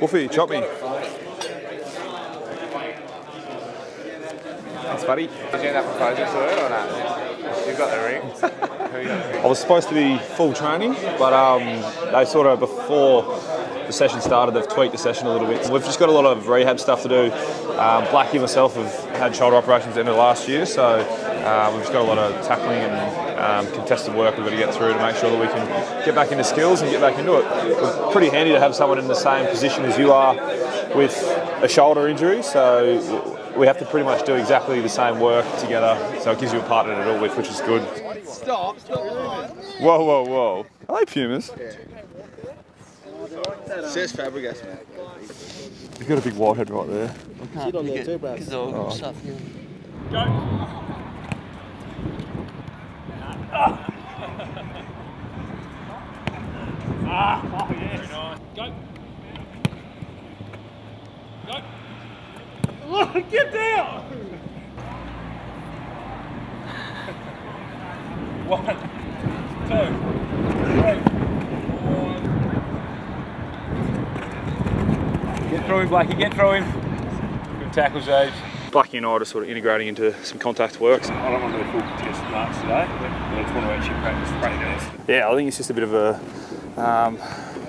Wolfie, chop me. Thanks, buddy. Did you end up proposing to her or not? You've got the ring. You got the ring? I was supposed to be full training, but um, they sort of before the session started, they've tweaked the session a little bit. We've just got a lot of rehab stuff to do. Um, Blackie and myself have had shoulder operations at the end of last year, so uh, we've just got a lot of tackling and um, contested work we've got to get through to make sure that we can get back into skills and get back into it. It's pretty handy to have someone in the same position as you are with a shoulder injury, so we have to pretty much do exactly the same work together, so it gives you a partner to do it with, which is good. Stop, stop Whoa, whoa, whoa. Are they pumas? Says Fabregas. You've got a big whitehead right there. Sit on there too, bro. Get down! One, two, three, four. Get through him, Blakey, get through him. Good tackle, James. Blackie and I are just sort of integrating into some contact works. I don't want to do full test marks today, but I just want to actually practice practice. Yeah, I think it's just a bit of a um,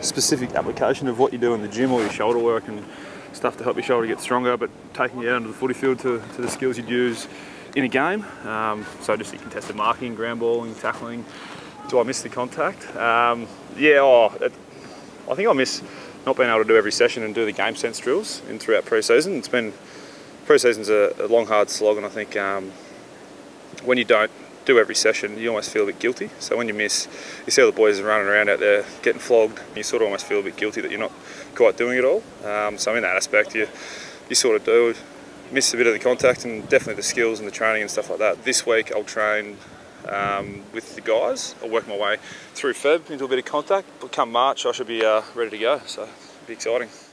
specific application of what you do in the gym or your shoulder work and stuff to help your shoulder get stronger, but taking it out into the footy field to, to the skills you'd use in a game. Um, so just your contested marking, ground balling, tackling. Do I miss the contact? Um, yeah, oh, it, I think I miss not being able to do every session and do the game sense drills in throughout pre-season. It's been pre-season's a, a long, hard slog, and I think um, when you don't do every session, you almost feel a bit guilty. So when you miss, you see all the boys running around out there getting flogged, you sort of almost feel a bit guilty that you're not quite doing it all. Um, so in that aspect, you you sort of do miss a bit of the contact and definitely the skills and the training and stuff like that. This week I'll train um, with the guys. I'll work my way through Feb into a bit of contact. But come March, I should be uh, ready to go. So it'll be exciting.